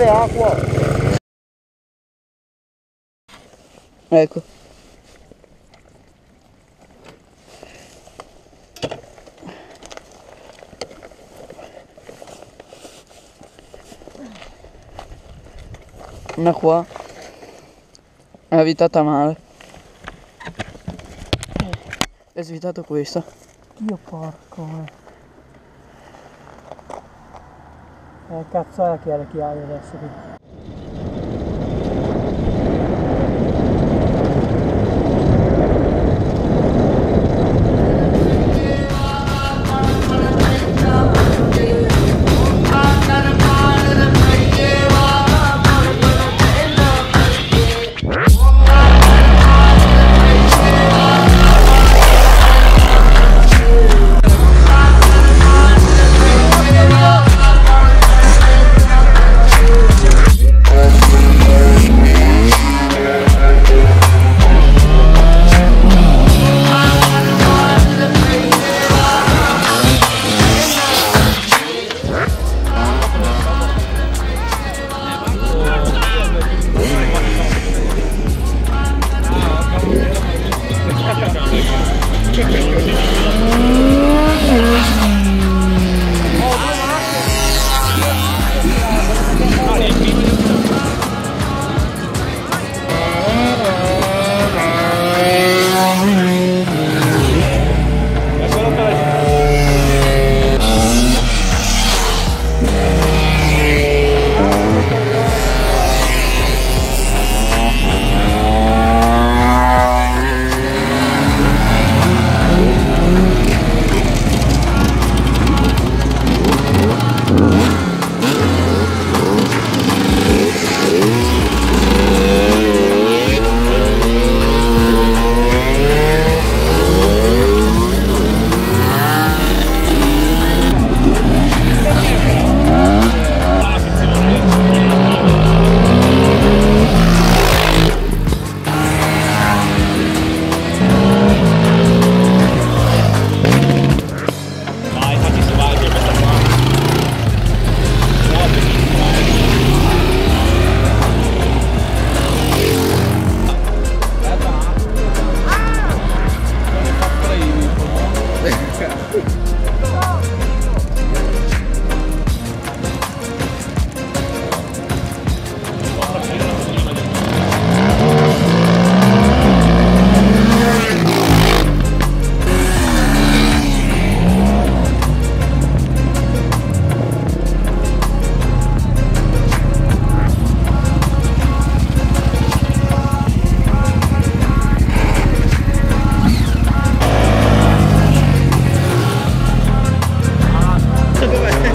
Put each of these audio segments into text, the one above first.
Fiale acqua. Ecco. Una qua. È avvitata male. È svitato questa. Dio porco. Eh, capturare che era chiave adesso qui.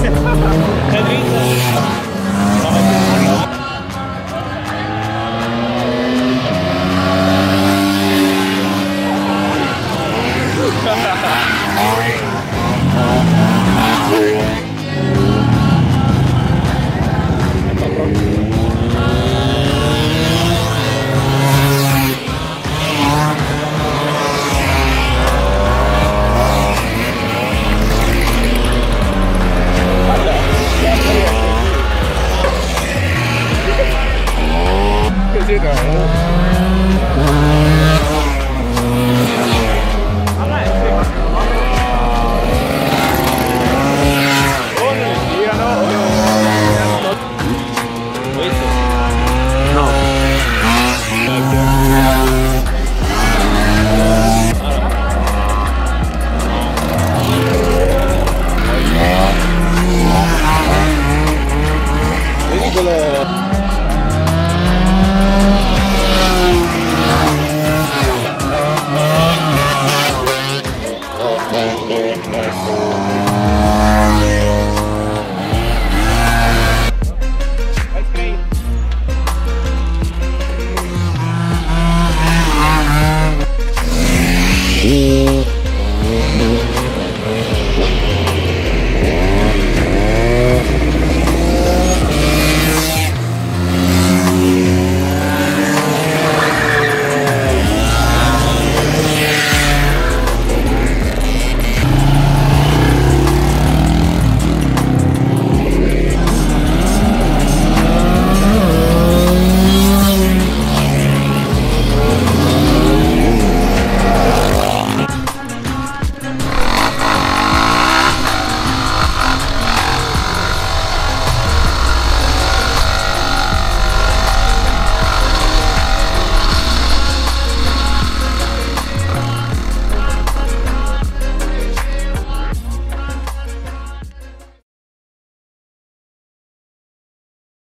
É né? 30.